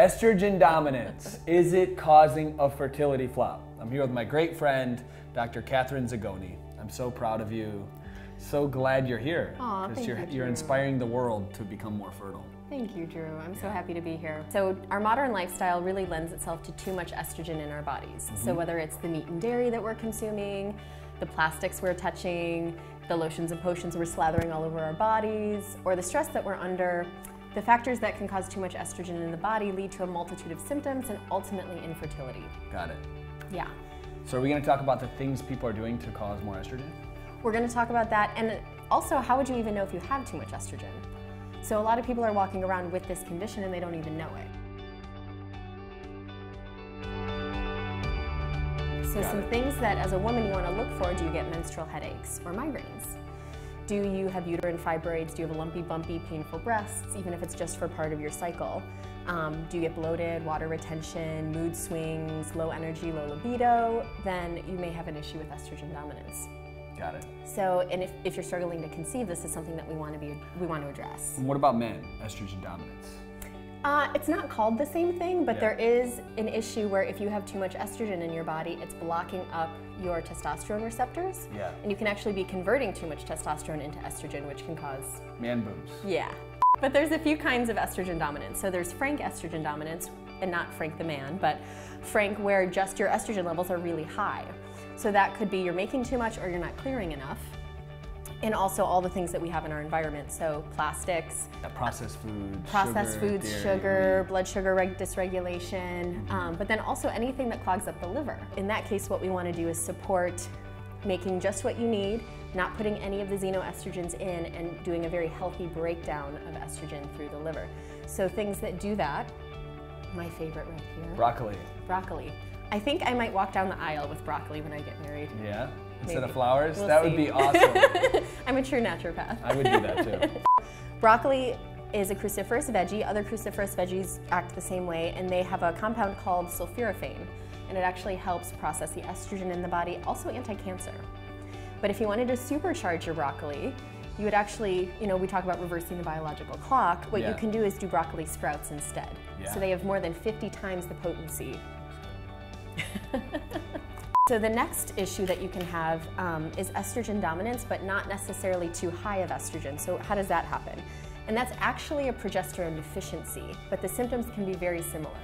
Estrogen dominance, is it causing a fertility flop? I'm here with my great friend, Dr. Catherine Zagone. I'm so proud of you. So glad you're here. Aw, thank you're, you, you're inspiring the world to become more fertile. Thank you, Drew. I'm so happy to be here. So, our modern lifestyle really lends itself to too much estrogen in our bodies. So, mm-hmm. whether it's the meat and dairy that we're consuming, the plastics we're touching, the lotions and potions we're slathering all over our bodies, or the stress that we're under, the factors that can cause too much estrogen in the body lead to a multitude of symptoms and ultimately infertility. Got it. Yeah. So are we gonna talk about the things people are doing to cause more estrogen? We're going to talk about that. And also, how would you even know if you have too much estrogen? So, a lot of people are walking around with this condition and they don't even know it. So, Got some it. things that as a woman you want to look for do you get menstrual headaches or migraines? Do you have uterine fibroids? Do you have a lumpy, bumpy, painful breasts, even if it's just for part of your cycle? Um, do you get bloated, water retention, mood swings, low energy, low libido? Then you may have an issue with estrogen dominance. Got it. So, and if, if you're struggling to conceive, this is something that we want to be we want to address. And what about men, estrogen dominance? Uh, it's not called the same thing, but Yeah. there is an issue where if you have too much estrogen in your body, it's blocking up your testosterone receptors, Yeah. and you can actually be converting too much testosterone into estrogen, which can cause Man boobs. yeah. But there's a few kinds of estrogen dominance. So there's frank estrogen dominance, and not Frank the man, but frank where just your estrogen levels are really high. So that could be you're making too much or you're not clearing enough. And also all the things that we have in our environment. So plastics, processed foods, processed sugar, foods, dairy, sugar, blood sugar reg- dysregulation, um, but then also anything that clogs up the liver. In that case, what we want to do is support making just what you need, not putting any of the xenoestrogens in, and doing a very healthy breakdown of estrogen through the liver. So things that do that, my favorite right here, Broccoli. broccoli. I think I might walk down the aisle with broccoli when I get married. Yeah. Instead of flowers? We'll that would be awesome. I'm a true naturopath. I would do that too. Broccoli is a cruciferous veggie. Other cruciferous veggies act the same way, and they have a compound called sulforaphane, and it actually helps process the estrogen in the body, also anti-cancer. But if you wanted to supercharge your broccoli, you would actually, you know, we talk about reversing the biological clock. What Yeah. you can do is do broccoli sprouts instead. Yeah. So they have more than 50 times the potency. So the next issue that you can have um, is estrogen dominance, but not necessarily too high of estrogen. So how does that happen? And that's actually a progesterone deficiency, but the symptoms can be very similar.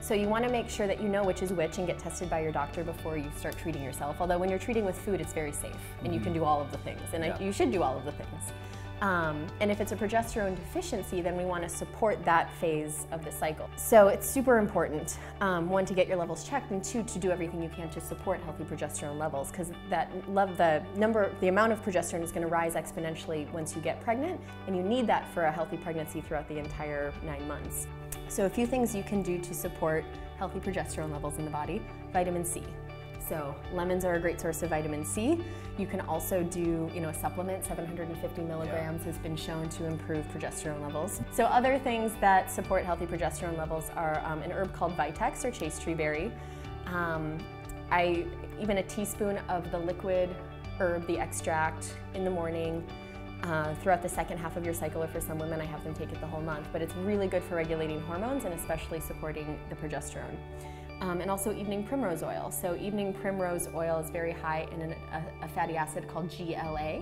So you want to make sure that you know which is which and get tested by your doctor before you start treating yourself. Although when you're treating with food, it's very safe and you can do all of the things, and I, you should do all of the things. Um, and if it's a progesterone deficiency, then we want to support that phase of the cycle. So it's super important, um, one, to get your levels checked, and two, to do everything you can to support healthy progesterone levels, because that love, the number, the amount of progesterone is going to rise exponentially once you get pregnant, and you need that for a healthy pregnancy throughout the entire nine months. So a few things you can do to support healthy progesterone levels in the body: vitamin C. So lemons are a great source of vitamin C. You can also do, you know, a supplement, 750 milligrams has been shown to improve progesterone levels. So other things that support healthy progesterone levels are um, an herb called Vitex or chaste tree berry. Um, I, even a teaspoon of the liquid herb, the extract in the morning, uh, throughout the second half of your cycle, or for some women, I have them take it the whole month. But it's really good for regulating hormones and especially supporting the progesterone. Um, and also evening primrose oil. So evening primrose oil is very high in an, a, a fatty acid called GLA,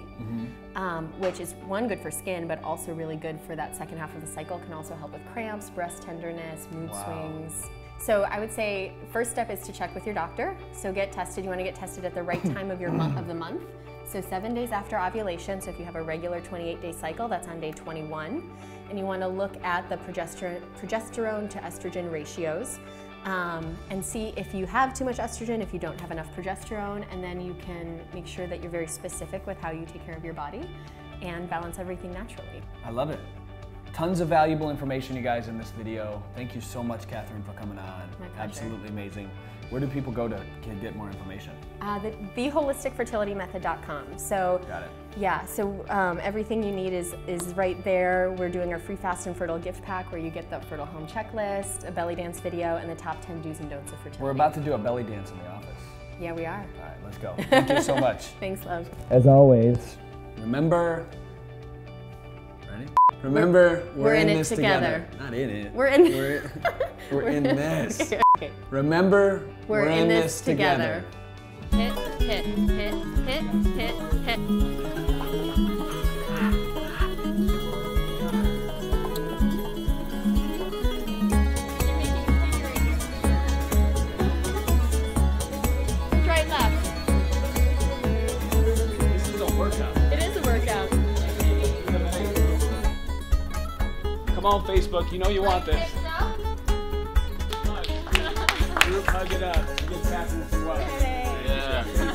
um, which is one good for skin, but also really good for that second half of the cycle. Can also help with cramps, breast tenderness, mood Wow. swings. So I would say first step is to check with your doctor. So get tested. You want to get tested at the right time of your month of the month. So seven days after ovulation. So if you have a regular 28-day cycle, that's on day 21, and you want to look at the progesterone, progesterone to estrogen ratios. Um, and see if you have too much estrogen, if you don't have enough progesterone, and then you can make sure that you're very specific with how you take care of your body and balance everything naturally. I love it. Tons of valuable information, you guys, in this video. Thank you so much, Catherine, for coming on. My. Absolutely amazing. Where do people go to get- get more information? Uh, the, theholisticfertilitymethod.com. So, Got it. yeah, so um, everything you need is is right there. We're doing our free fast and fertile gift pack where you get the fertile home checklist, a belly dance video, and the top 10 do's and don'ts of fertility. We're about to do a belly dance in the office. Yeah, we are. All right, let's go. Thank you so much. Thanks, love. As always, remember, right Ready? Remember, we're, we're in in, it this together. Not in it. We're in- We're, we're in this. Okay, okay. Remember, We're, in, this, together. Hit, hit, hit, hit, hit, hit. On, Facebook. You know you want this. Group hug it up. Get Catherine as well. Yeah.